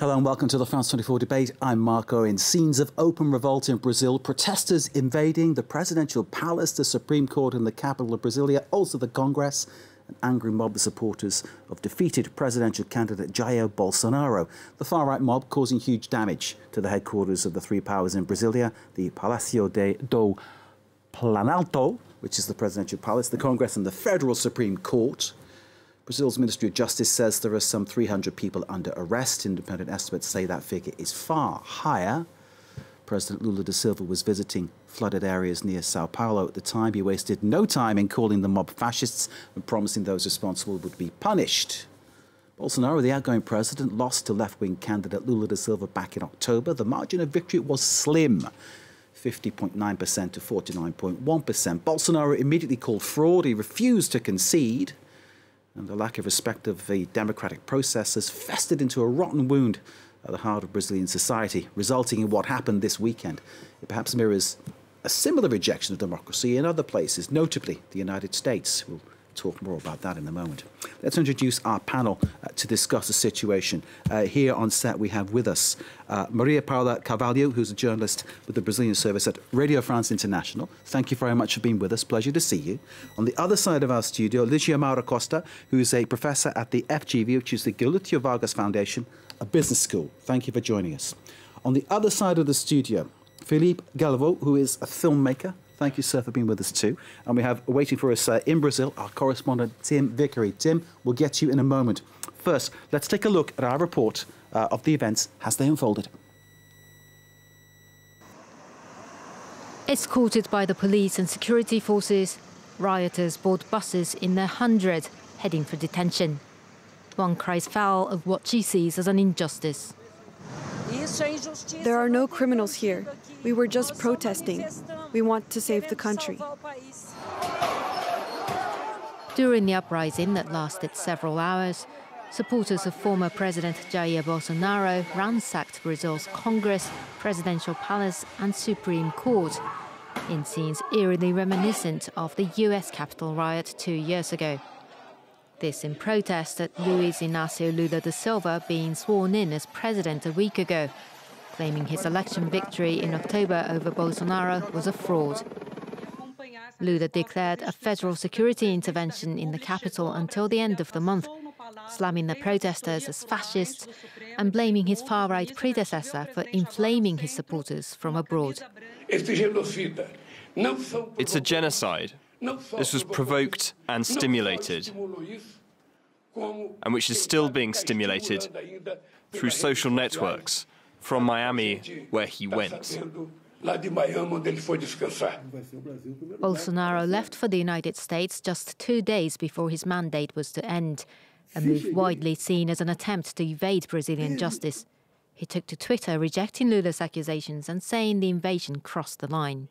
Hello and welcome to the France 24 debate. I'm Marco. In scenes of open revolt in Brazil, protesters invading the presidential palace, the Supreme Court and the capital of Brasilia, also the Congress. An angry mob of supporters of defeated presidential candidate Jair Bolsonaro. The far right mob causing huge damage to the headquarters of the three powers in Brasilia, the Palacio de, do Planalto, which is the presidential palace, the Congress, and the federal Supreme Court. Brazil's Ministry of Justice says there are some 300 people under arrest. Independent estimates say that figure is far higher. President Lula da Silva was visiting flooded areas near Sao Paulo at the time. He wasted no time in calling the mob fascists and promising those responsible would be punished. Bolsonaro, the outgoing president, lost to left wing candidate Lula da Silva back in October. The margin of victory was slim 50.9% to 49.1%. Bolsonaro immediately called fraud. He refused to concede and the lack of respect of the democratic process has festered into a rotten wound at the heart of Brazilian society, resulting in what happened this weekend. It perhaps mirrors a similar rejection of democracy in other places, notably the United States. We'll talk more about that in a moment. Let's introduce our panel uh, to discuss the situation. Uh, here on set, we have with us uh, Maria Paula Carvalho, who's a journalist with the Brazilian service at Radio France International. Thank you very much for being with us. Pleasure to see you. On the other side of our studio, Ligia Maura Costa, who is a professor at the FGV, which is the Getulio Vargas Foundation, a business school. Thank you for joining us. On the other side of the studio, Philippe Galvao, who is a filmmaker, Thank you, sir, for being with us too. And we have waiting for us uh, in Brazil our correspondent, Tim Vickery. Tim, we'll get you in a moment. First, let's take a look at our report uh, of the events as they unfolded. Escorted by the police and security forces, rioters board buses in their hundred, heading for detention. One cries foul of what she sees as an injustice. There are no criminals here. We were just protesting. We want to save the country. During the uprising that lasted several hours, supporters of former President Jair Bolsonaro ransacked Brazil's Congress, presidential palace, and Supreme Court in scenes eerily reminiscent of the US Capitol riot two years ago. This in protest at Luiz Inácio Lula da Silva being sworn in as president a week ago claiming his election victory in October over Bolsonaro was a fraud. Lula declared a federal security intervention in the capital until the end of the month, slamming the protesters as fascists and blaming his far right predecessor for inflaming his supporters from abroad. It's a genocide. This was provoked and stimulated, and which is still being stimulated through social networks from Miami, where he went. Bolsonaro left for the United States just two days before his mandate was to end, a move widely seen as an attempt to evade Brazilian justice. He took to Twitter rejecting Lula's accusations and saying the invasion crossed the line.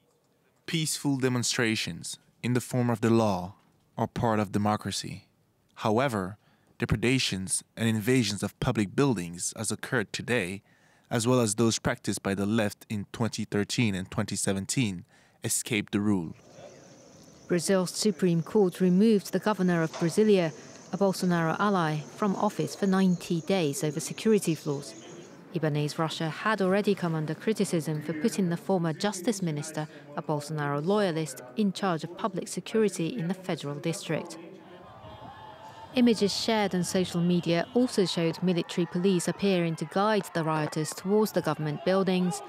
Peaceful demonstrations, in the form of the law, are part of democracy. However, depredations and invasions of public buildings, as occurred today, as well as those practiced by the left in 2013 and 2017, escaped the rule. Brazil's Supreme Court removed the governor of Brasilia, a Bolsonaro ally, from office for 90 days over security flaws. Ibaneis Rocha had already come under criticism for putting the former justice minister, a Bolsonaro loyalist, in charge of public security in the federal district. Images shared on social media also showed military police appearing to guide the rioters towards the government buildings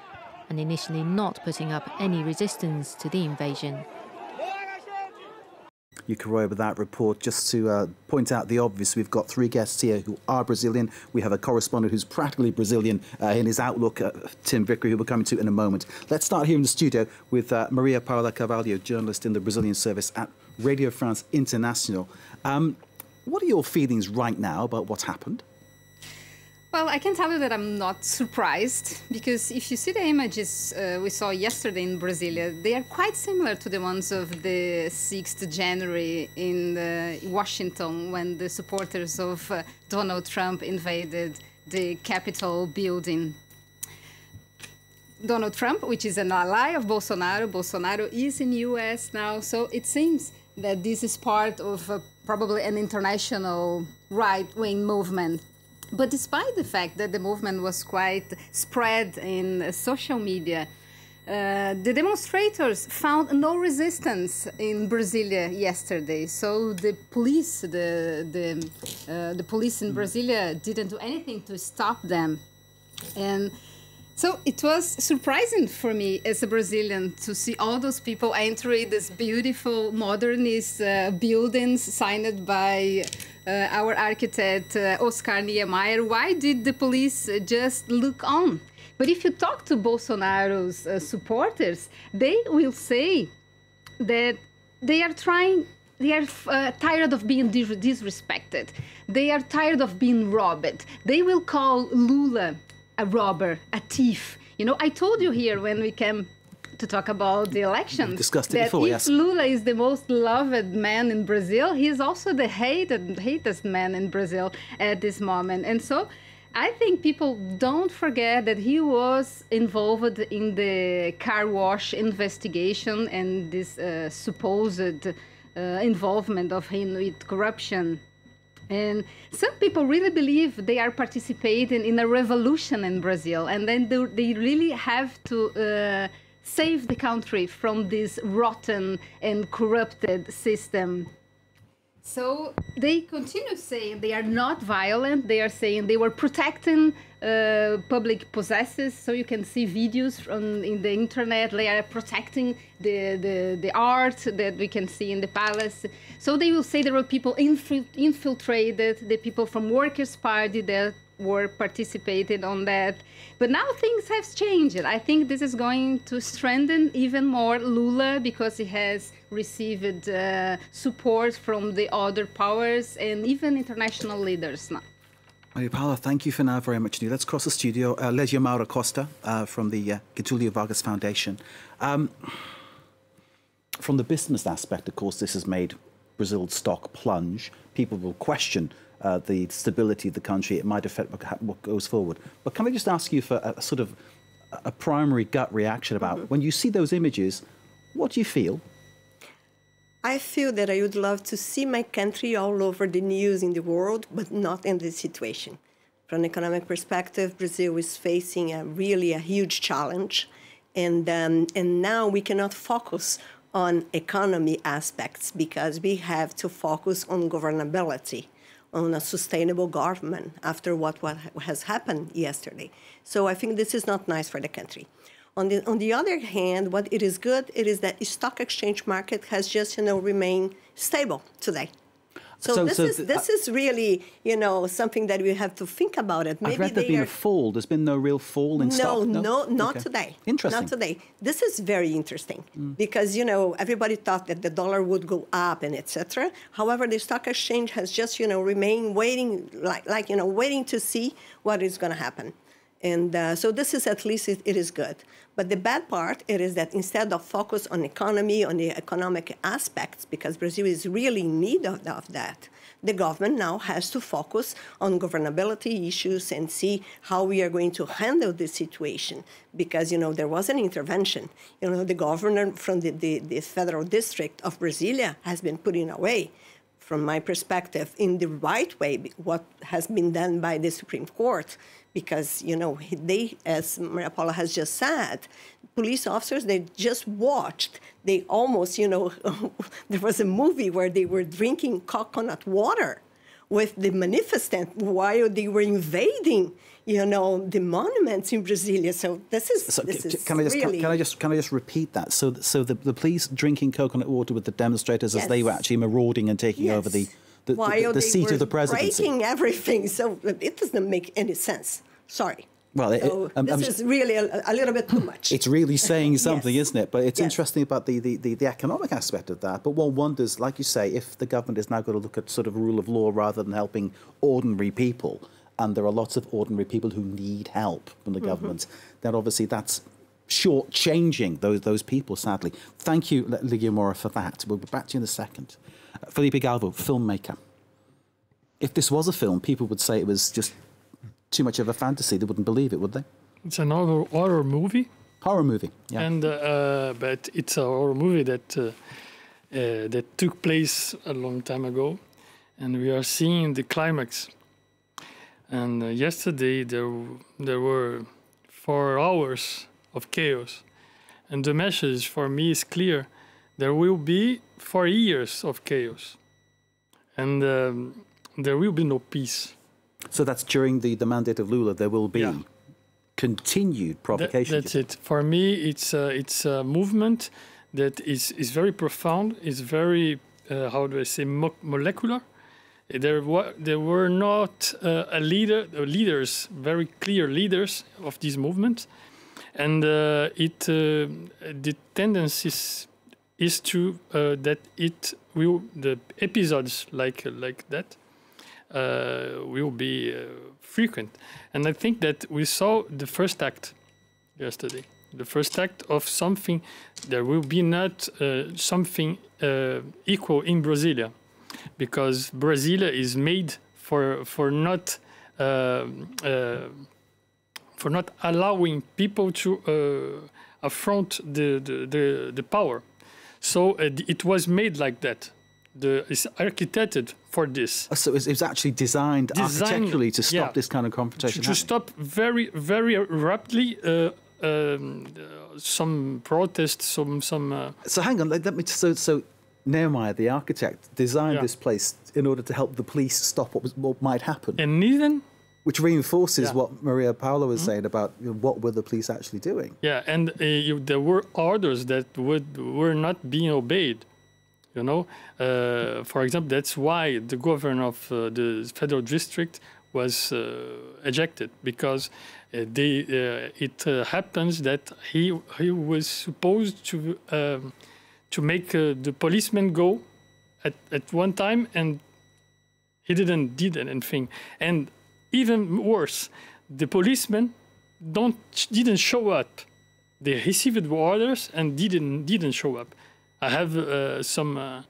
and initially not putting up any resistance to the invasion. Yuka with that report. Just to uh, point out the obvious, we've got three guests here who are Brazilian. We have a correspondent who's practically Brazilian uh, in his outlook, uh, Tim Vickery, who we'll come to in a moment. Let's start here in the studio with uh, Maria Paula Carvalho, journalist in the Brazilian service at Radio France International. Um, what are your feelings right now about what's happened? Well, I can tell you that I'm not surprised because if you see the images uh, we saw yesterday in Brasilia, they are quite similar to the ones of the 6th January in uh, Washington when the supporters of uh, Donald Trump invaded the Capitol building. Donald Trump, which is an ally of Bolsonaro, Bolsonaro is in US now, so it seems that this is part of probably an international right-wing movement But despite the fact that the movement was quite spread in social media, uh, the demonstrators found no resistance in Brasilia yesterday. So the police, the the, uh, the police in Brasilia, didn't do anything to stop them, and so it was surprising for me as a Brazilian to see all those people entering these beautiful modernist uh, buildings signed by uh, our architect uh, Oscar Niemeyer. Why did the police just look on? But if you talk to Bolsonaro's uh, supporters, they will say that they are trying they are uh, tired of being dis disrespected. They are tired of being robbed. They will call Lula a robber, a thief. You know, I told you here when we came to talk about the elections. discussed it that before, if yes. Lula is the most loved man in Brazil, he is also the hated, hatest man in Brazil at this moment. And so I think people don't forget that he was involved in the car wash investigation and this uh, supposed uh, involvement of him with corruption. And some people really believe they are participating in a revolution in Brazil, and then they, really have to uh, save the country from this rotten and corrupted system. So they continue saying they are not violent. They are saying they were protecting uh, public possesses. So you can see videos from in the internet. They are protecting the, the, the art that we can see in the palace. So they will say there were people infil- infiltrated, the people from Workers' Party that were participated on that. But now things have changed. I think this is going to strengthen even more Lula because he has received uh, support from the other powers and even international leaders now. Maria Paula, thank you for now very much. Let's cross the studio. Uh, Ligia Maura Costa uh, from the uh, Getulio Vargas Foundation. Um, from the business aspect, of course, this has made Brazil's stock plunge. People will question uh, the stability of the country. It might affect what, what goes forward. But can I just ask you for a, a sort of a primary gut reaction about Mm-hmm. when you see those images, what do you feel? I feel that I would love to see my country all over the news in the world, but not in this situation. From an economic perspective, Brazil is facing a really a huge challenge, and um, and now we cannot focus on economy aspects because we have to focus on governability, on a sustainable government after what, what has happened yesterday. So I think this is not nice for the country. On the, on the other hand, what it is good, it is that the stock exchange market has just, you know, remained stable today. So, So- this, so is, th- this uh, is really, you know, something that we have to think about it. I've read there's been are- a fall. There's been no real fall in no, stock. no, no, not Okay. today. Interesting. Not today. This is very interesting mm. because you know everybody thought that the dollar would go up and etc. However, the stock exchange has just you know remained waiting, like like you know waiting to see what is going to happen. And uh, so this is at least it, it is good. But the bad part it is that instead of focus on economy, on the economic aspects, because Brazil is really in need of, of that, the government now has to focus on governability issues and see how we are going to handle this situation. Because, you know, there was an intervention. You know, the governor from the, the, the federal district of Brasilia has been put putting away from my perspective, in the right way, what has been done by the Supreme Court. Because, you know, they, as Maria Paula has just said, police officers, they just watched. They almost, you know, there was a movie where they were drinking coconut water with the manifestant while they were invading, you know, the monuments in Brasilia. So this is, So this is can I just can- really... can I just can I just repeat that? So so the, the police drinking coconut water with the demonstrators as they were actually marauding and taking over the Yes. The, the, While the seat of the presidency. Breaking everything, so it doesn't make any sense. Sorry. Well, so it- um, this I'm is just- really a, a little bit too much. It's really saying something, Yes. isn't it? But it's Yes. interesting about the, the, the, the economic aspect of that. But one wonders, like you say, if the government is now going to look at sort of rule of law rather than helping ordinary people, and there are lots of ordinary people who need help from the government, then obviously that's short-changing those, those people, sadly. Thank you, Ligia Maura, for that. We'll be back to you in a second. Uh, Felipe Galvo, filmmaker. If this was a film, people would say it was just too much of a fantasy. They wouldn't believe it, would they? It's an horror, horror movie, Horror movie, yeah. and uh, but it's a horror movie that uh, uh, that took place a long time ago, and we are seeing the climax. And uh, yesterday there there were four hours of chaos, and the message for me is clear: there will be four years of chaos, and um, there will be no peace. So that's during the, the mandate of Lula. There will be. Yeah continued provocation. That, that's it. For me, it's a, it's a movement that is, is very profound, is very, uh, how do I say, mo molecular. There, were there were not uh, a leader, uh, leaders, very clear leaders of this movement, and uh, it uh, the tendency is, to uh, that it will the episodes like like that will be frequent. And I think that we saw the first act yesterday. The first act of something, there will be not uh, something uh, equal in Brasilia, because Brasilia is made for for not uh, uh for not allowing people to uh, affront the, the, the, the power. So uh, it was made like that the is architected for this. Oh, so it was actually designed Design, architecturally to stop yeah, this kind of confrontation. To, to stop very very rapidly uh, um, some protests, some some. Uh, so hang on, let, let me. So so Niemeyer, the architect, designed yeah. this place in order to help the police stop what was what might happen. And even. Which reinforces yeah. what Maria Paula was mm -hmm. saying about you know, what were the police actually doing. Yeah, and uh, you, there were orders that would were not being obeyed. You know, uh, for example, that's why the governor of uh, the federal district was uh, ejected because uh, they, uh, it uh, happens that he he was supposed to um, to make the policeman go at, at one time and he didn't did anything and even worse the policemen don't didn't show up they received orders and didn't didn't show up I have uh, some uh,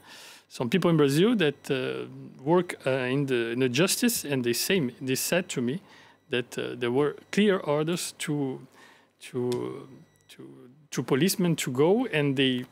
some people in Brazil that uh, work in the in the justice, and they say they said to me that there were clear orders to to to to policemen to go, and they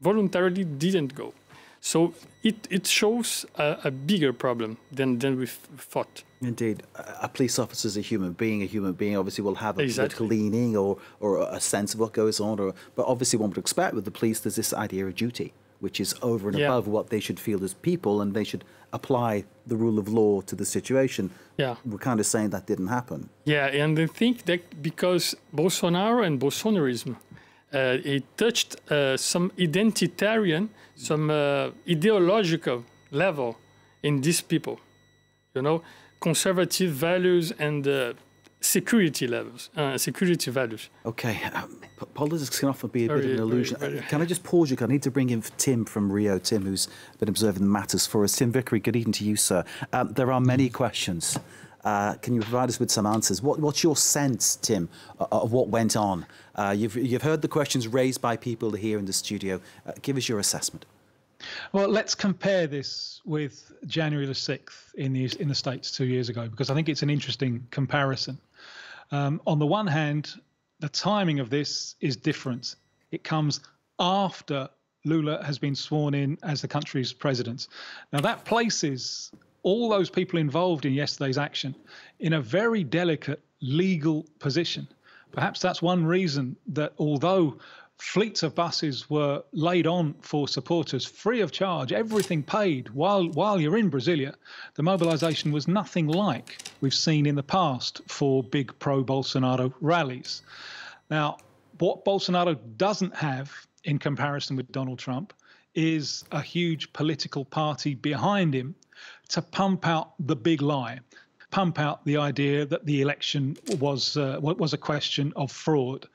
voluntarily didn't go. So it, it shows a, a, bigger problem than, than we thought. Indeed. A police officer is a human being. A human being obviously will have a exactly. political leaning or, or a sense of what goes on. Or, but obviously, one would expect with the police, there's this idea of duty, which is over and yeah. above what they should feel as people, and they should apply the rule of law to the situation. Yeah. We're kind of saying that didn't happen. Yeah, and I think that because Bolsonaro and Bolsonarism uh, it touched uh, some identitarian, some uh, ideological level in these people. You know, conservative values and security levels, uh, security values. Okay, um, politics can often be a very, bit of an illusion. Very, very. Can I just pause you? I need to bring in Tim from Rio. Tim, who's been observing the matters for us. Tim Vickery, good evening to you, sir. Um, there are many questions. Uh, can you provide us with some answers? What, what's your sense, Tim, of what went on? Uh, you've, you've heard the questions raised by people here in the studio. Uh, give us your assessment. Well, let's compare this with January the 6th in the, in the States two years ago, because I think it's an interesting comparison. Um, on the one hand, the timing of this is different. It comes after Lula has been sworn in as the country's president. Now, that places all those people involved in yesterday's action in a very delicate legal position. Perhaps that's one reason that although fleets of buses were laid on for supporters free of charge, everything paid while while you're in Brasilia, the mobilization was nothing like we've seen in the past for big pro Bolsonaro rallies. Now, what Bolsonaro doesn't have in comparison with Donald Trump is a huge political party behind him to pump out the big lie, pump out the idea that the election was uh, was a question of fraud.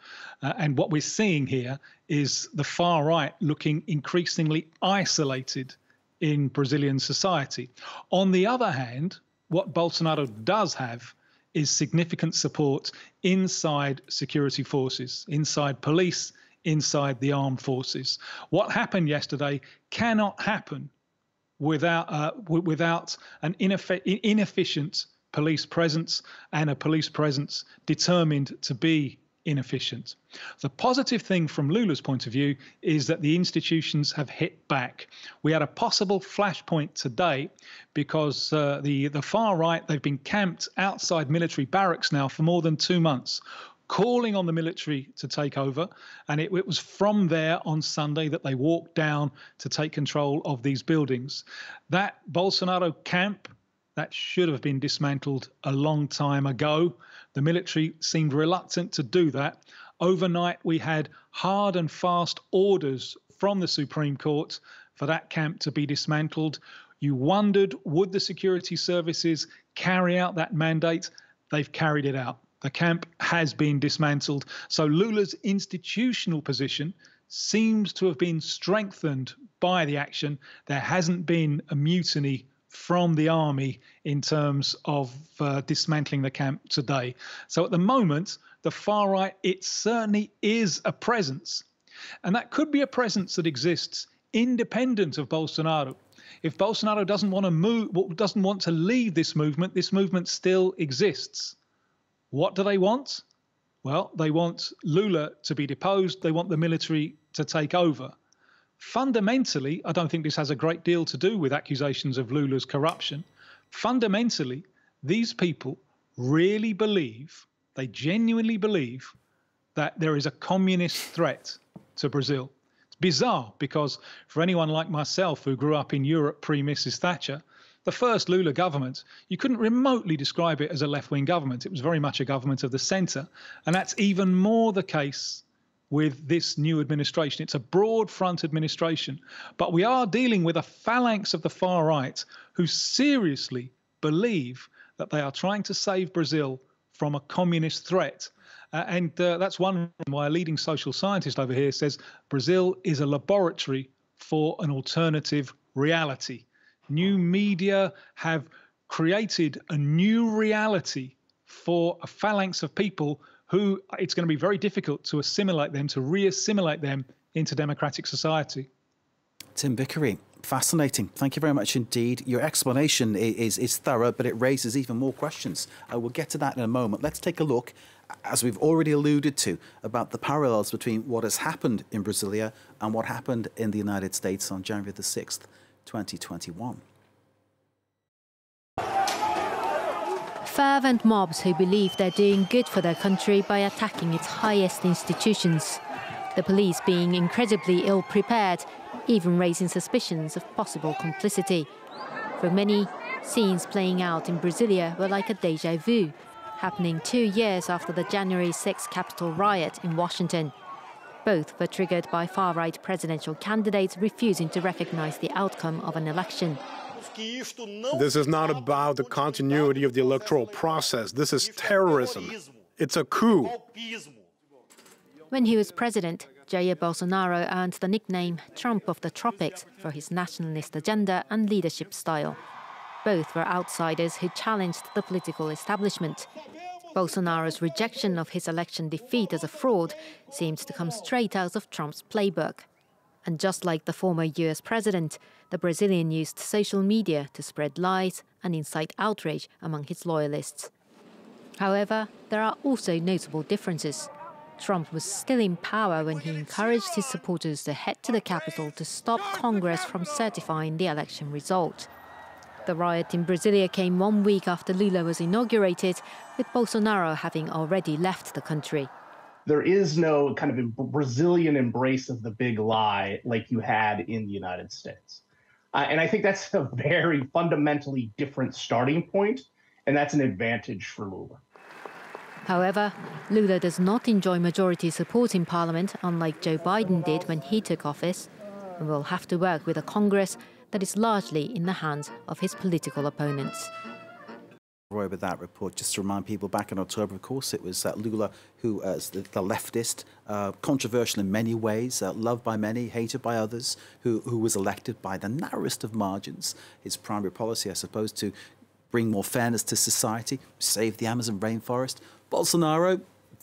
Uh, and what we're seeing here is the far right looking increasingly isolated in Brazilian society. On the other hand, what Bolsonaro does have is significant support inside security forces, inside police, inside the armed forces. What happened yesterday cannot happen without uh, without an inefficient police presence and a police presence determined to be inefficient. The positive thing from Lula's point of view is that the institutions have hit back. We had a possible flashpoint today because uh, the, the far right, they've been camped outside military barracks now for more than two months, calling on the military to take over. And it, it, was from there on Sunday that they walked down to take control of these buildings. That Bolsonaro camp, that should have been dismantled a long time ago. The military seemed reluctant to do that. Overnight, we had hard and fast orders from the Supreme Court for that camp to be dismantled. You wondered would the security services carry out that mandate? They've carried it out. The camp has been dismantled. So Lula's institutional position seems to have been strengthened by the action. There hasn't been a mutiny from the army in terms of uh, dismantling the camp today. So at the moment, the far right, it certainly is a presence. And that could be a presence that exists independent of Bolsonaro. If Bolsonaro doesn't want to move, doesn't want to leave this movement, this movement still exists. What do they want? Well, they want Lula to be deposed. They want the military to take over. Fundamentally, I don't think this has a great deal to do with accusations of Lula's corruption. Fundamentally, these people really believe, they genuinely believe, that there is a communist threat to Brazil. It's bizarre because for anyone like myself who grew up in Europe pre Mrs. Thatcher, the first Lula government, you couldn't remotely describe it as a left wing government. It was very much a government of the centre. And that's even more the case with this new administration. It's a broad front administration, but we are dealing with a phalanx of the far right who seriously believe that they are trying to save Brazil from a communist threat. Uh, and uh, that's one reason why a leading social scientist over here says Brazil is a laboratory for an alternative reality. New media have created a new reality for a phalanx of people who it's going to be very difficult to assimilate them, to re-assimilate them into democratic society. Tim Vickery, fascinating. Thank you very much indeed. Your explanation is, is thorough, but it raises even more questions. Uh, we'll get to that in a moment. Let's take a look, as we've already alluded to, about the parallels between what has happened in Brasilia and what happened in the United States on January the 6th, 2021. Fervent mobs who believe they're doing good for their country by attacking its highest institutions. The police being incredibly ill prepared, even raising suspicions of possible complicity. For many, scenes playing out in Brasilia were like a deja vu, happening two years after the January 6 Capitol riot in Washington. Both were triggered by far right presidential candidates refusing to recognize the outcome of an election. This is not about the continuity of the electoral process. This is terrorism. It's a coup. When he was president, Jair Bolsonaro earned the nickname Trump of the Tropics for his nationalist agenda and leadership style. Both were outsiders who challenged the political establishment. Bolsonaro's rejection of his election defeat as a fraud seems to come straight out of Trump's playbook. And just like the former US president, the Brazilian used social media to spread lies and incite outrage among his loyalists. However, there are also notable differences. Trump was still in power when he encouraged his supporters to head to the capital to stop Congress from certifying the election result. The riot in Brasilia came one week after Lula was inaugurated, with Bolsonaro having already left the country there is no kind of Brazilian embrace of the big lie like you had in the United States. Uh, and I think that's a very fundamentally different starting point, and that's an advantage for Lula. However, Lula does not enjoy majority support in parliament, unlike Joe Biden did when he took office, and will have to work with a Congress that is largely in the hands of his political opponents. Roy, with that report, just to remind people, back in October, of course, it was uh, Lula who, as the, the leftist, uh, controversial in many ways, uh, loved by many, hated by others, who, who was elected by the narrowest of margins. His primary policy, I suppose, to bring more fairness to society, save the Amazon rainforest. Bolsonaro,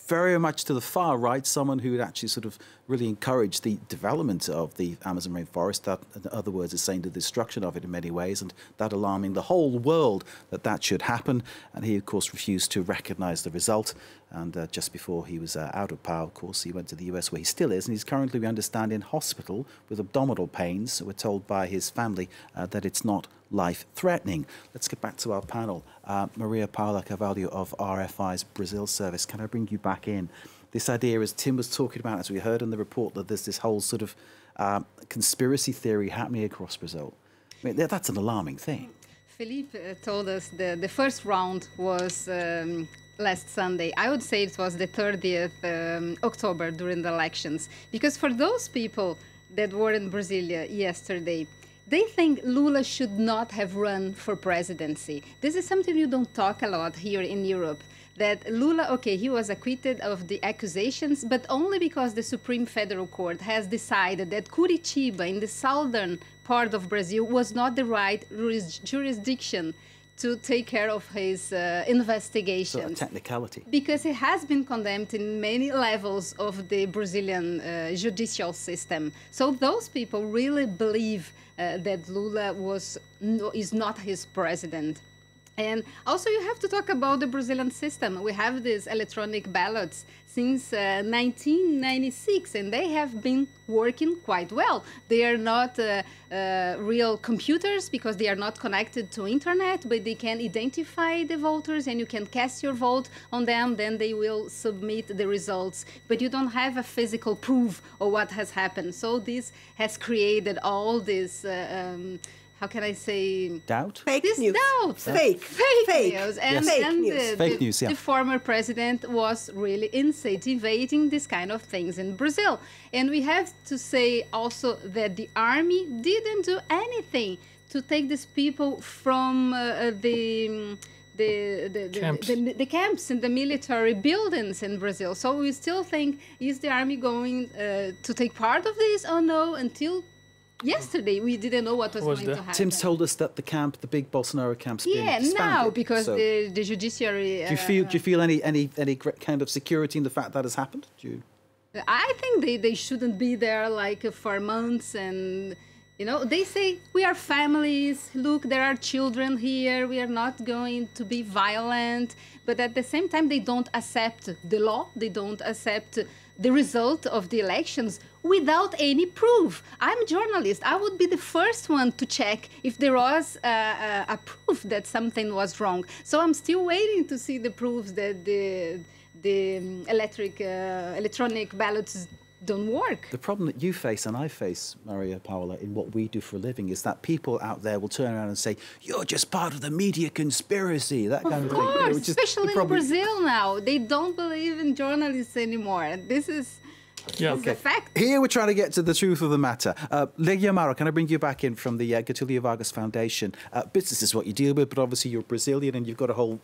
very much to the far right, someone who would actually sort of really encourage the development of the Amazon rainforest. That, in other words, is saying the destruction of it in many ways, and that alarming the whole world that that should happen. And he, of course, refused to recognise the result. And uh, just before he was uh, out of power, of course, he went to the US, where he still is, and he's currently, we understand, in hospital with abdominal pains. We're told by his family uh, that it's not life threatening. Let's get back to our panel. Uh, Maria Paula Carvalho of RFI's Brazil service. Can I bring you back in? This idea, as Tim was talking about, as we heard in the report, that there's this whole sort of uh, conspiracy theory happening across Brazil. I mean, that's an alarming thing. Philippe uh, told us the, the first round was um, last Sunday. I would say it was the 30th um, October during the elections. Because for those people that were in Brasilia yesterday, they think Lula should not have run for presidency. This is something you don't talk a lot here in Europe. That Lula, okay, he was acquitted of the accusations, but only because the Supreme Federal Court has decided that Curitiba, in the southern part of Brazil, was not the right jurisdiction to take care of his uh, investigation. So technicality. Because he has been condemned in many levels of the Brazilian uh, judicial system. So those people really believe Uh, that Lula was no, is not his president. And also, you have to talk about the Brazilian system. We have these electronic ballots since uh, 1996, and they have been working quite well. They are not uh, uh, real computers because they are not connected to internet, but they can identify the voters, and you can cast your vote on them. Then they will submit the results, but you don't have a physical proof of what has happened. So this has created all this. Uh, um, how can I say doubt? Fake this news. doubt. Fake. Fake, Fake. news. And, yes. and news. The, Fake the, news, yeah. the former president was really incentivating this kind of things in Brazil. And we have to say also that the army didn't do anything to take these people from uh, the the the, camps. The, the, the, camps and the military buildings in Brazil. So we still think is the army going uh, to take part of this or no until yesterday we didn't know what was, was going there? to happen. Tim's told us that the camp, the big Bolsonaro camp's yeah, been disbanded. now because so the, the judiciary. do you feel do you uh, feel any any any kind of security in the fact that has happened? Do you? I think they, they shouldn't be there like for months and you know they say we are families look there are children here we are not going to be violent but at the same time they don't accept the law they don't accept the result of the elections without any proof. I'm a journalist. I would be the first one to check if there was a, a, a proof that something was wrong. So I'm still waiting to see the proofs that the the um, electric uh, electronic ballots don't work. The problem that you face and I face, Maria Paula, in what we do for a living is that people out there will turn around and say, You're just part of the media conspiracy, that kind of, of thing. course, You know, especially in Brazil now. They don't believe in journalists anymore. And this is. Yeah. Okay. fact. Here we're trying to get to the truth of the matter. Uh, Ligia Maura, can I bring you back in from the uh, Getulio Vargas Foundation? Uh, business is what you deal with, but obviously you're Brazilian and you've got a whole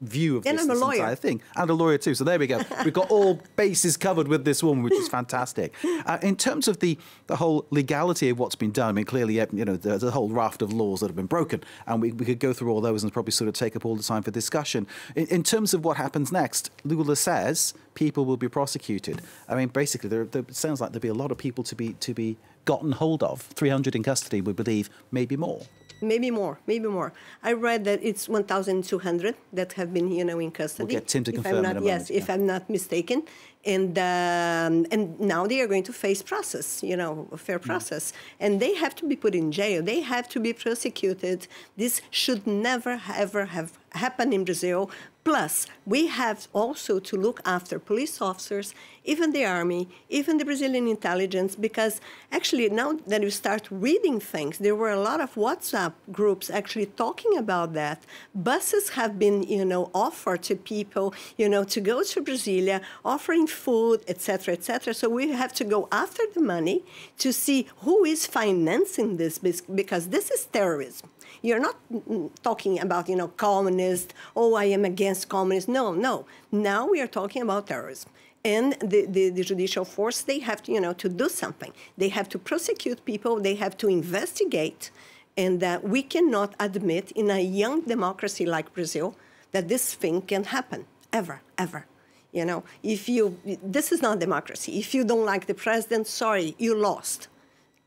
view of And this, I'm this lawyer. entire thing. And a lawyer too. So there we go. We've got all bases covered with this woman, which is fantastic. Uh, in terms of the, the whole legality of what's been done, I mean, clearly, you know, there's a whole raft of laws that have been broken, and we, we could go through all those and probably sort of take up all the time for discussion. In, in terms of what happens next, Lula says people will be prosecuted. I mean, basically, there, there it sounds like there'll be a lot of people to be to be gotten hold of. 300 in custody, we believe, maybe more. Maybe more, maybe more. I read that it's 1,200 that have been, you know, in custody. We'll get Tim to if confirm I'm in not, a Yes, moment, if. I'm not mistaken. And um, and now they are going to face process, you know, a fair process, and they have to be put in jail. They have to be prosecuted. This should never ever have happened in Brazil. Plus, we have also to look after police officers, even the army, even the Brazilian intelligence, because actually now that you start reading things, there were a lot of WhatsApp groups actually talking about that. Buses have been, you know, offered to people, you know, to go to Brasilia, offering food, etc., etc. So we have to go after the money to see who is financing this, because this is terrorism. You're not mm, talking about, you know, communist, oh, I am against communists. No, no. Now we are talking about terrorism. And the, the, the, judicial force, they have to, you know, to do something. They have to prosecute people. They have to investigate. And uh, we cannot admit in a young democracy like Brazil that this thing can happen, ever, ever. You know, if you, this is not democracy. If you don't like the president, sorry, you lost.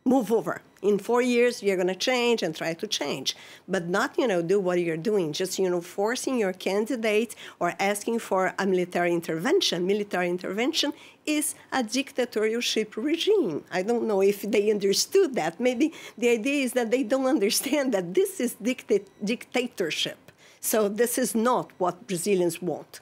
Move over. In four years, you're going to change and try to change, but not, you know, do what you're doing. Just, you know, forcing your candidate or asking for a military intervention. Military intervention is a dictatorship regime. I don't know if they understood that. Maybe the idea is that they don't understand that this is dicta- dictatorship. So this is not what Brazilians want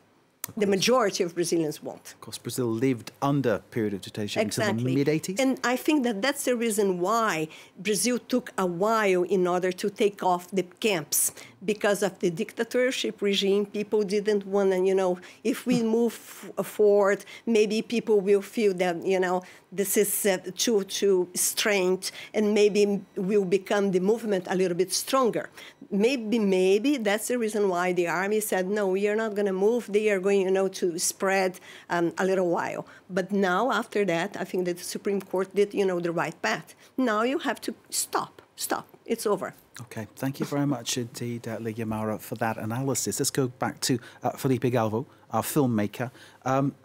the majority of Brazilians want. Of course, Brazil lived under a period of dictatorship exactly. until the mid 80s. And I think that that's the reason why Brazil took a while in order to take off the camps because of the dictatorship regime. People didn't want to, you know, if we move forward, maybe people will feel that, you know, this is uh, too too strained, and maybe will become the movement a little bit stronger. Maybe maybe that's the reason why the army said no, we are not going to move. They are going, you know, to spread um, a little while. But now after that, I think that the Supreme Court did, you know, the right path. Now you have to stop, stop. It's over. Okay, thank you very much indeed, uh, Ligia Maura, for that analysis. Let's go back to uh, Felipe Galvo, our filmmaker. Um,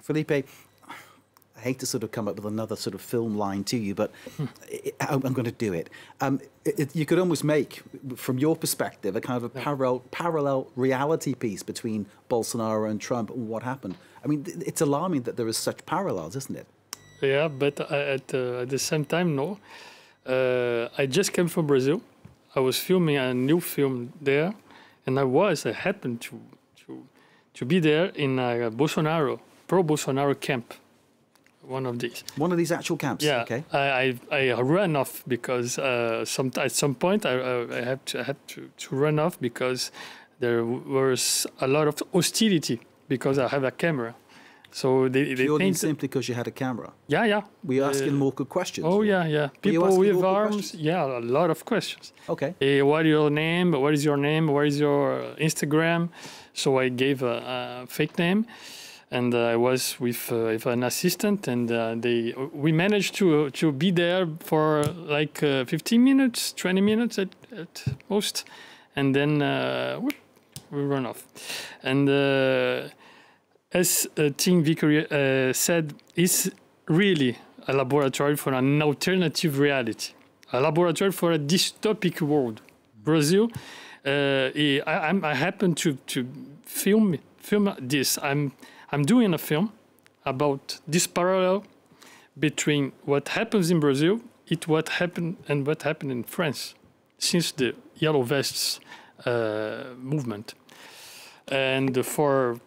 Felipe, I hate to sort of come up with another sort of film line to you, but it, I'm going to do it. Um, it, it. You could almost make, from your perspective, a kind of a yeah. parallel, parallel reality piece between Bolsonaro and Trump and what happened. I mean, it's alarming that there is such parallels, isn't it? Yeah, but at, uh, at the same time, no. Uh, I just came from Brazil. I was filming a new film there, and I was I happened to to to be there in a Bolsonaro pro Bolsonaro camp. One of these. One of these actual camps. Yeah. Okay. I I, I ran off because uh, some at some point I I had to I had to, to run off because there was a lot of hostility because I have a camera. So they, they Purely simply because you had a camera. Yeah, yeah. Were asking uh, more good questions? Oh yeah, yeah. People with arms. Yeah, a lot of questions. Okay. Hey, what is your name? What is your name? What is your Instagram? So I gave a, a fake name, and uh, I was with, uh, with an assistant, and uh, they we managed to to be there for like uh, 15 minutes, 20 minutes at, at most, and then uh, we run off, and as uh, Tim Vickery uh, said, is really a laboratory for an alternative reality, a laboratory for a dystopic world. Brazil, uh, I, I, happen to, to film film this. I'm I'm doing a film about this parallel between what happens in Brazil, it what happened and what happened in France since the Yellow Vests uh, movement. And for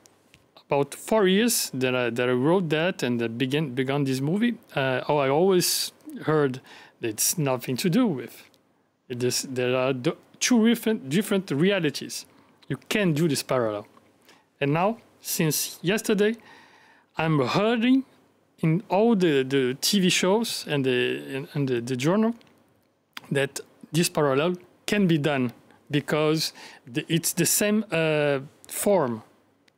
about four years that I, that I wrote that and that began began this movie. Uh, oh, I always heard that it's nothing to do with. It is there are two different different realities. You can't do this parallel. And now, since yesterday, I'm hearing in all the, the TV shows and the and the, the journal that this parallel can be done because the, it's the same uh, form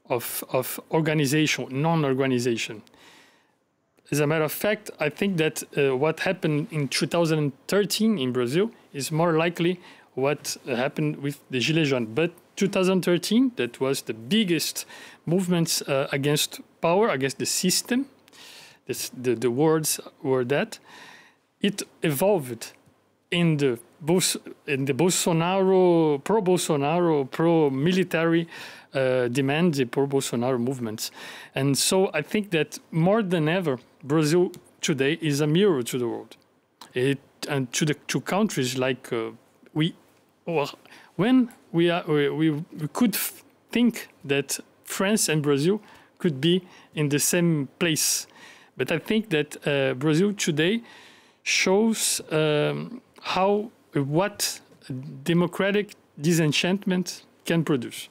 of, of organization, non-organization. As a matter of fact, I think that uh, what happened in 2013 in Brazil is more likely what happened with the Gilets jaunes. But 2013, that was the biggest movements uh, against power, against the system. This, the, the words were that. It evolved in the, Bus, in the Bolsonaro, pro-Bolsonaro, pro-military uh, demand the pro Bolsonaro movements. And so I think that more than ever, Brazil today is a mirror to the world. It, and to the to countries like uh, we, well, when we, are, we, we could think that France and Brazil could be in the same place. But I think that uh, Brazil today shows um, how what democratic disenchantment can produce.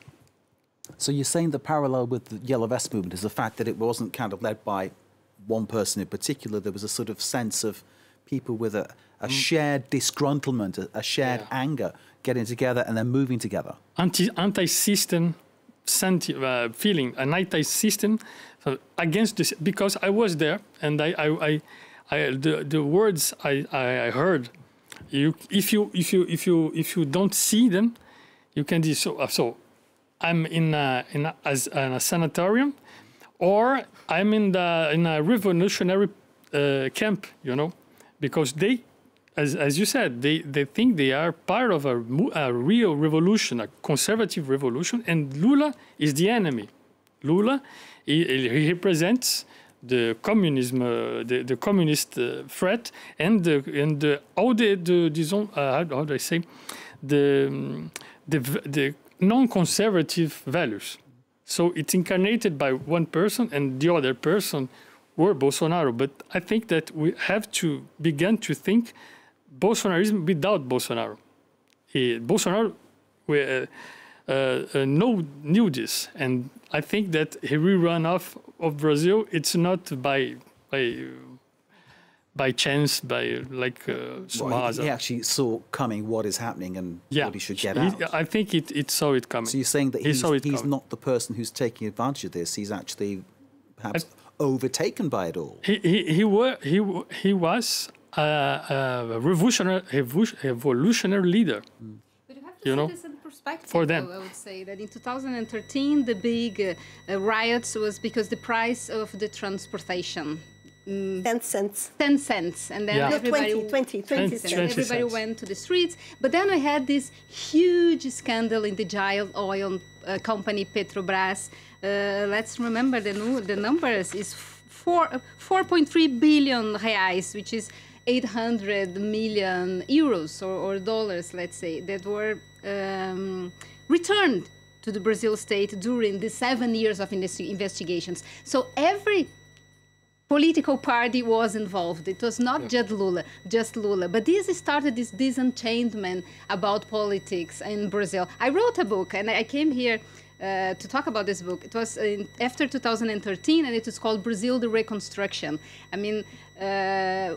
So you're saying the parallel with the Yellow Vest movement is the fact that it wasn't kind of led by one person in particular. There was a sort of sense of people with a, a mm. shared disgruntlement, a, a shared yeah. anger, getting together and then moving together. Anti anti-system uh, feeling, an anti-system uh, against this. Because I was there, and I, I, I, I the, the words I, I heard, you, if you if you if you if you don't see them, you can do so. Uh, so I'm in a, in a, as in a sanatorium. or I'm in the in a revolutionary uh, camp, you know, because they, as as you said, they they think they are part of a, a real revolution, a conservative revolution, and Lula is the enemy. Lula, he, he represents the communism, uh, the, the communist uh, threat, and the, and the, all the, the, the uh, how do I say, the, um, the, the non-conservative values. So it's incarnated by one person, and the other person were Bolsonaro. But I think that we have to begin to think Bolsonarism without Bolsonaro. He, Bolsonaro we, uh, uh, uh, know, knew this, and I think that he will run off of Brazil. It's not by by by chance, by like uh, well, he, he, actually saw coming what is happening and yeah, what he should get he, out. I think it, it saw it coming. So you're saying that he he's, he's coming. not the person who's taking advantage of this. He's actually perhaps I, overtaken by it all. He he he, were, he, he was a, a revolutionary revolutionary leader. Mm. You know, for them. I would say that in 2013 the big uh, uh, riots was because the price of the transportation. Mm. 10 cents. 10 cents. And then yeah. everybody, 20, 20, 20 cents. everybody cents. went to the streets. But then we had this huge scandal in the giant oil uh, company Petrobras. Uh, let's remember the, new, the numbers is 4, 4.3 billion reais, which is 800 million euros or, or dollars, let's say, that were um, returned to the Brazil state during the seven years of investigations. So every political party was involved. It was not yeah. just Lula, just Lula. But this started this disenchantment about politics in Brazil. I wrote a book, and I came here. Uh, to talk about this book. It was in, after 2013, and it is called Brazil: The Reconstruction. I mean, uh,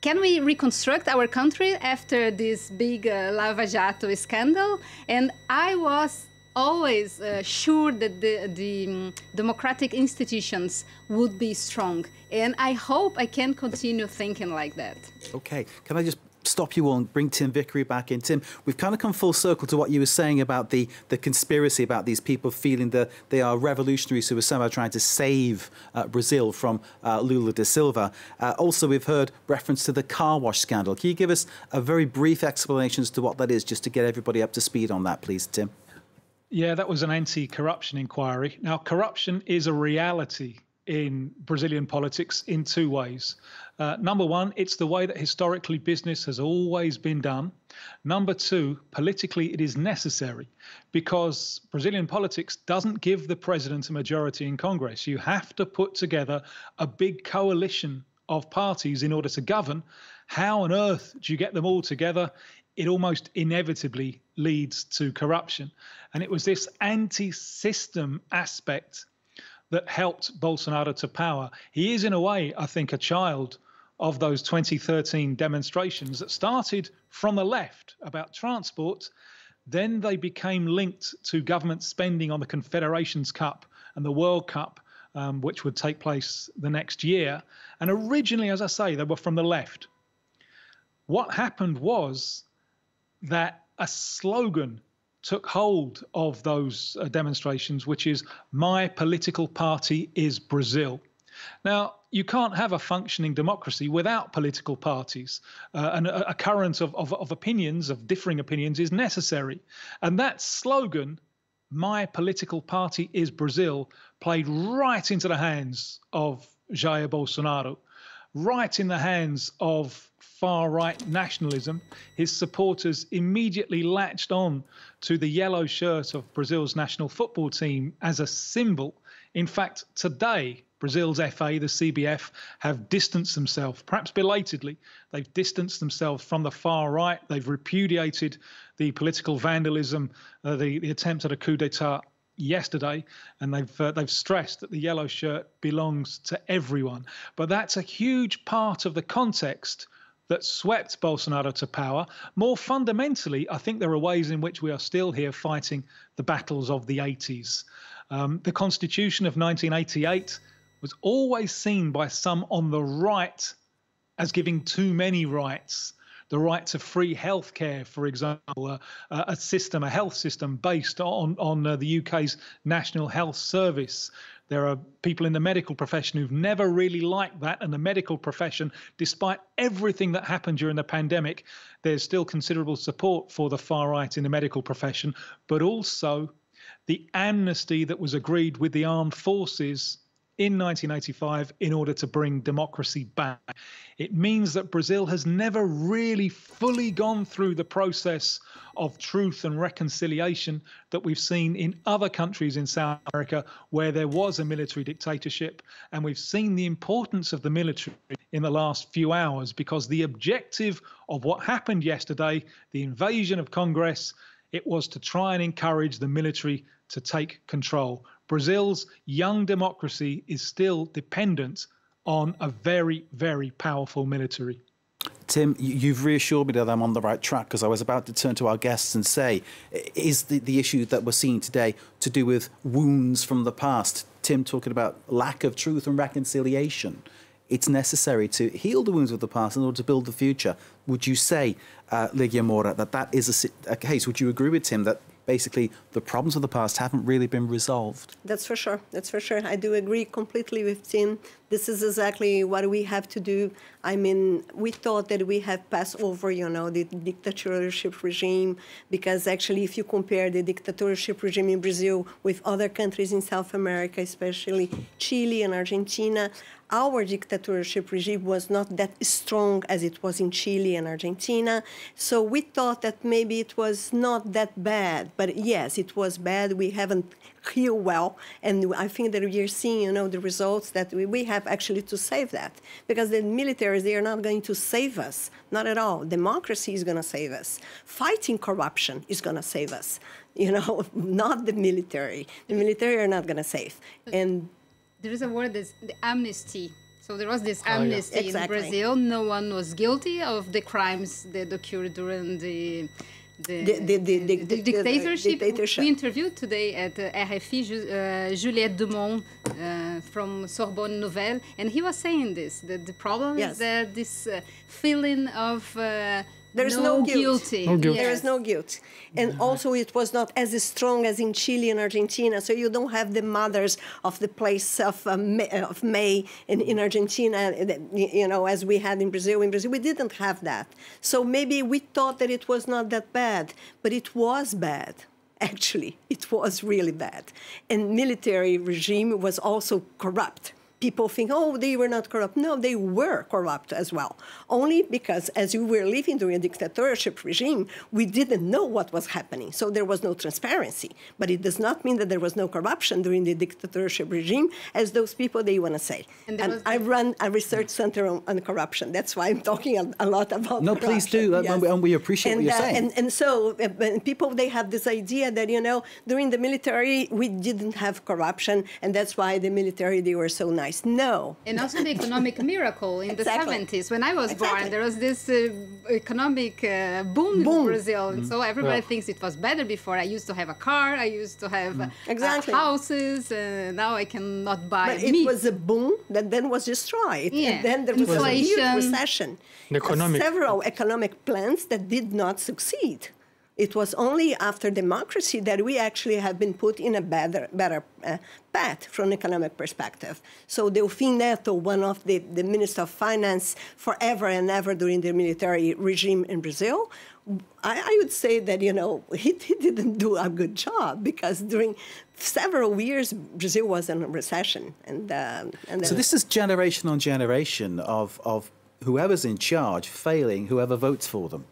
can we reconstruct our country after this big uh, Lava Jato scandal? And I was always uh, sure that the, the um, democratic institutions would be strong. And I hope I can continue thinking like that. Okay. Can I just stop you all and bring Tim Vickery back in. Tim, we've kind of come full circle to what you were saying about the, the conspiracy about these people feeling that they are revolutionaries who are somehow trying to save uh, Brazil from uh, Lula da Silva. Uh, also, we've heard reference to the car wash scandal. Can you give us a very brief explanation as to what that is, just to get everybody up to speed on that, please, Tim? Yeah, that was an anti corruption inquiry. Now, corruption is a reality in Brazilian politics in two ways. Uh, number one, it's the way that historically business has always been done. Number two, politically it is necessary because Brazilian politics doesn't give the president a majority in Congress. You have to put together a big coalition of parties in order to govern. How on earth do you get them all together? It almost inevitably leads to corruption. And it was this anti system aspect that helped Bolsonaro to power. He is, in a way, I think, a child of those 2013 demonstrations that started from the left about transport. Then they became linked to government spending on the Confederations Cup and the World Cup, um, which would take place the next year. And originally, as I say, they were from the left. What happened was that a slogan took hold of those uh, demonstrations, which is my political party is Brazil. Now, you can't have a functioning democracy without political parties. Uh, and a, a current of, of, of opinions, of differing opinions, is necessary. And that slogan, my political party is Brazil, played right into the hands of Jair Bolsonaro, right in the hands of far right nationalism, his supporters immediately latched on to the yellow shirt of Brazil's national football team as a symbol. In fact, today, Brazil's FA, the CBF, have distanced themselves, perhaps belatedly, they've distanced themselves from the far right. They've repudiated the political vandalism, uh, the, the attempt at a coup d'etat yesterday, and they've uh, they've stressed that the yellow shirt belongs to everyone. But that's a huge part of the context that swept Bolsonaro to power. More fundamentally, I think there are ways in which we are still here fighting the battles of the 80s. Um, the Constitution of 1988 was always seen by some on the right as giving too many rights. The right to free healthcare, for example, uh, a system, a health system based on on uh, the UK's National Health Service, There are people in the medical profession who've never really liked that. And the medical profession, despite everything that happened during the pandemic, there's still considerable support for the far right in the medical profession, but also the amnesty that was agreed with the armed forces in 1985 in order to bring democracy back. It means that Brazil has never really fully gone through the process of truth and reconciliation that we've seen in other countries in South America where there was a military dictatorship. And we've seen the importance of the military in the last few hours because the objective of what happened yesterday, the invasion of Congress, it was to try and encourage the military to take control. Brazil's young democracy is still dependent on a very, very powerful military. Tim, you've reassured me that I'm on the right track because I was about to turn to our guests and say, is the, the issue that we're seeing today to do with wounds from the past? Tim talking about lack of truth and reconciliation. It's necessary to heal the wounds of the past in order to build the future. Would you say, uh, Ligia Maura, that that is a, a case? Would you agree with Tim that basically the problems of the past haven't really been resolved. That's for sure. That's for sure. I do agree completely with Tim. This is exactly what we have to do. I mean, we thought that we have passed over, you know, the dictatorship regime, because actually, if you compare the dictatorship regime in Brazil with other countries in South America, especially Chile and Argentina, our dictatorship regime was not that strong as it was in Chile and Argentina. So we thought that maybe it was not that bad. But yes, it was bad. We haven't healed well. And I think that we are seeing, you know, the results that we, we have actually to save that. Because the militaries, they are not going to save us. Not at all. Democracy is going to save us. Fighting corruption is going to save us. You know, not the military. The military are not going to save. And there is a word that's the amnesty. So there was this amnesty oh, yeah. exactly. in Brazil. No one was guilty of the crimes that occurred during the the, the, the, the, the dictatorship. dictatorship. We interviewed today at uh, RFI uh, Juliette Dumont uh, from Sorbonne Nouvelle, and he was saying this that the problem yes. is that this uh, feeling of uh, there is no, no guilt. guilt. No guilt. There is no guilt. And mm-hmm. also, it was not as strong as in Chile and Argentina. So you don't have the mothers of the place of, uh, May, of May in, in Argentina, uh, you know, as we had in Brazil. In Brazil, we didn't have that. So maybe we thought that it was not that bad, but it was bad actually it was really bad and military regime was also corrupt people think, oh, they were not corrupt. No, they were corrupt as well. Only because as we were living during a dictatorship regime, we didn't know what was happening. So there was no transparency. But it does not mean that there was no corruption during the dictatorship regime, as those people they want to say. And, and I run a research center on, on, corruption. That's why I'm talking a, a lot about No, corruption. please do. Yes. And we appreciate and, what you're uh, saying. And, and so uh, people, they have this idea that, you know, during the military, we didn't have corruption. And that's why the military, they were so nice nice. No. And also the economic miracle in exactly. the 70s. When I was exactly. born, there was this uh, economic uh, boom, boom, in Brazil. And mm. so everybody yeah. thinks it was better before. I used to have a car, I used to have mm. Uh, exactly. uh, houses, and now I cannot buy But meat. it was a boom that then was destroyed. Yeah. And then there was Inflation. a huge recession. Economic. Several economic plans that did not succeed. It was only after democracy that we actually have been put in a better, better uh, path from an economic perspective. So Delfim Netto, one of the, the minister of finance forever and ever during the military regime in Brazil, I, I would say that, you know, he, he didn't do a good job because during several years, Brazil was in a recession. And, uh, and so this is generation on generation of, of whoever's in charge failing whoever votes for them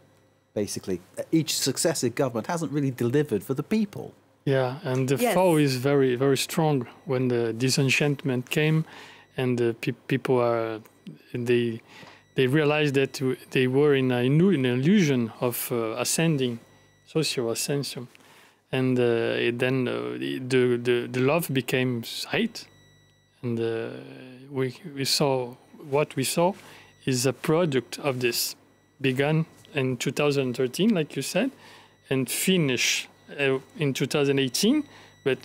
basically. Each successive government hasn't really delivered for the people. Yeah, and the yes. foe is very, very strong when the disenchantment came and the pe- people are, they, they realized that they were in, a, in an illusion of uh, ascending, social ascension. And uh, then uh, the, the, the love became hate. And uh, we, we saw what we saw is a product of this begun in 2013, like you said, and finish uh, in 2018. But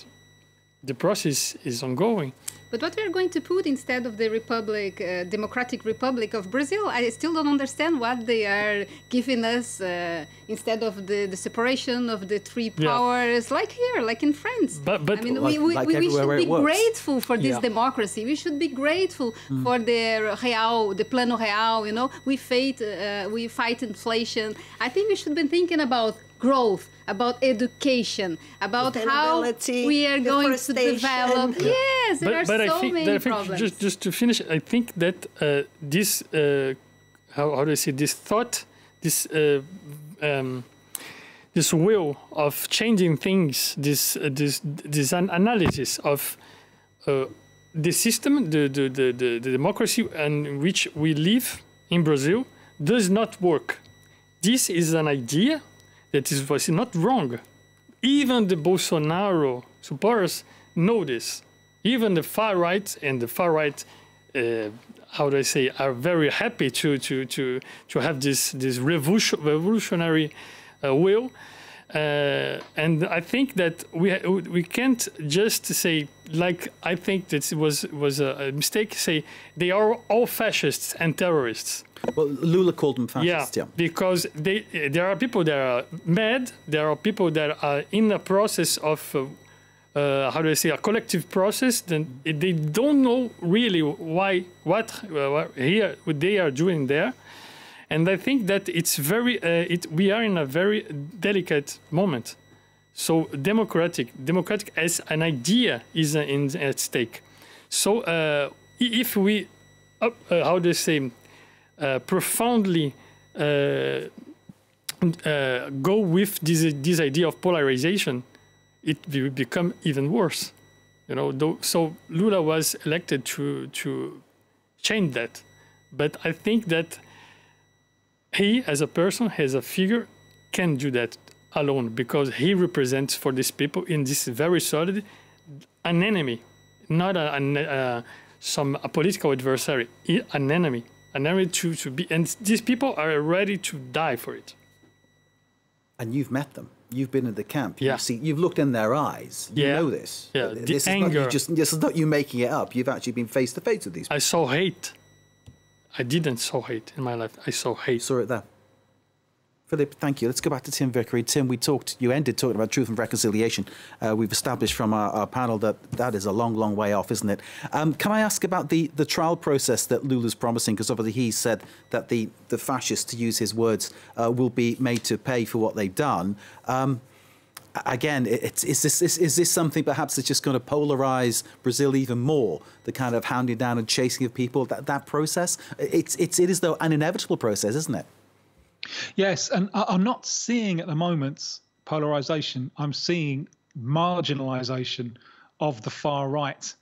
the process is ongoing But what we are going to put instead of the Republic, uh, Democratic Republic of Brazil, I still don't understand what they are giving us uh, instead of the, the separation of the three powers, yeah. like here, like in France. But, but I mean, like, we, we, like we should be grateful for this yeah. democracy. We should be grateful mm. for the real, the plano real. You know, we fight, uh, we fight inflation. I think we should be thinking about growth, about education, about how we are going to develop. Yeah. Yes, there but, are but so I think, many I think problems. Just, just to finish, I think that uh, this, uh, how, how do I say, this thought, this uh, um, this will of changing things, this uh, this this analysis of uh, the system, the, the, the, the, the democracy in which we live in Brazil does not work. This is an idea that is was not wrong. Even the Bolsonaro supporters know this. Even the far right and the far right, uh, how do I say, are very happy to to to to have this this revolution, revolutionary uh, will. Uh, and I think that we we can't just say like I think that it was was a mistake. Say they are all fascists and terrorists. Well, Lula called them fascists. Yeah, yeah, because they there are people that are mad. There are people that are in the process of. Uh, uh, how do I say a collective process, then they don't know really why what uh, here what they are doing there, and I think that it's very, uh, it, we are in a very delicate moment. So democratic, democratic as an idea is in, at stake. So uh, if we, uh, how do I say, Uh, profoundly uh, uh, go with this, this idea of polarization, it will become even worse. You know, though, so Lula was elected to to change that, but I think that he, as a person, as a figure, can do that alone because he represents for these people in this very solid an enemy, not a, a uh, some a political adversary, an enemy, an enemy to, to be, and these people are ready to die for it. And you've met them. You've been in the camp. Yeah. You've, you've looked in their eyes. You yeah. know this. Yeah. This the is anger. Not you just, this is not you making it up. You've actually been face to face with these people. I saw hate. I didn't saw hate in my life. I saw hate. Saw it there. Philip, thank you. Let's go back to Tim Vickery. Tim, we talked, you ended talking about truth and reconciliation. Uh, we've established from our, our, panel that that is a long, long way off, isn't it? Um, can I ask about the, the trial process that Lula's promising? Because obviously he said that the, the fascists, to use his words, uh, will be made to pay for what they've done. Um, again, it's, is, this, is, is this something perhaps that's just going to polarize Brazil even more? The kind of hounding down and chasing of people, that, that process? It's, it's, it is, though, an inevitable process, isn't it? Yes, and I'm not seeing at the moment polarization. I'm seeing marginalization of the far right.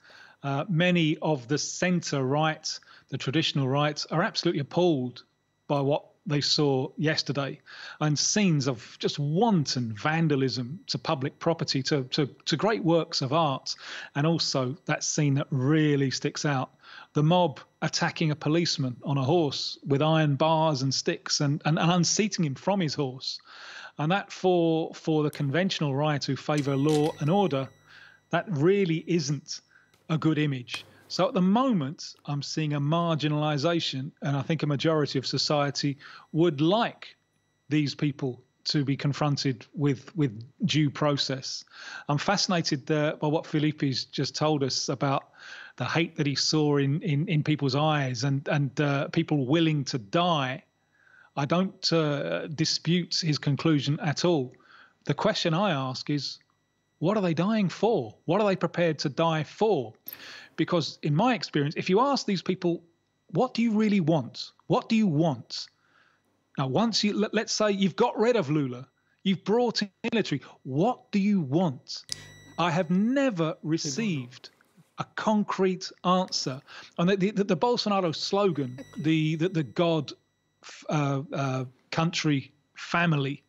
Uh, many of the center right, the traditional right, are absolutely appalled by what they saw yesterday and scenes of just wanton vandalism to public property, to, to, to great works of art. And also that scene that really sticks out the mob attacking a policeman on a horse with iron bars and sticks and, and, and unseating him from his horse. And that for for the conventional right who favour law and order, that really isn't a good image. So at the moment, I'm seeing a marginalisation, and I think a majority of society would like these people to be confronted with with due process. I'm fascinated uh, by what Felipe's just told us about the hate that he saw in in, in people's eyes and and uh, people willing to die. I don't uh, dispute his conclusion at all. The question I ask is, what are they dying for? What are they prepared to die for? Because in my experience, if you ask these people, what do you really want? What do you want? Now, once you, let, let's say you've got rid of Lula, you've brought in military, what do you want? I have never received a concrete answer. And the, the, the Bolsonaro slogan, the, the, the God, uh, uh, country, family,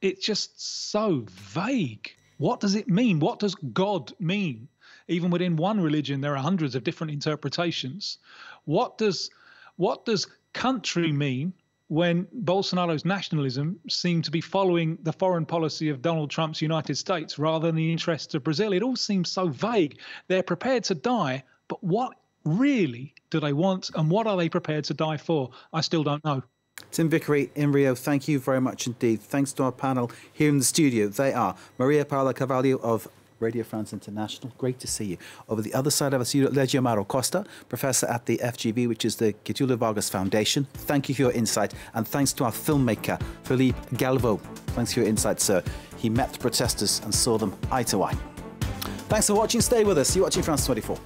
it's just so vague. What does it mean? What does God mean? even within one religion, there are hundreds of different interpretations. What does what does country mean? When Bolsonaro's nationalism seemed to be following the foreign policy of Donald Trump's United States rather than the interests of Brazil. It all seems so vague. They're prepared to die, but what really do they want and what are they prepared to die for? I still don't know. Tim Vickery in Rio, thank you very much indeed. Thanks to our panel here in the studio. They are Maria Paula Carvalho of Radio France International. Great to see you. Over the other side of us, Ligia Maura Costa, professor at the FGV, which is the Getulio Vargas Foundation. Thank you for your insight. And thanks to our filmmaker, Philippe Galvo. Thanks for your insight, sir. He met the protesters and saw them eye to eye. Thanks for watching. Stay with us. You're watching France 24.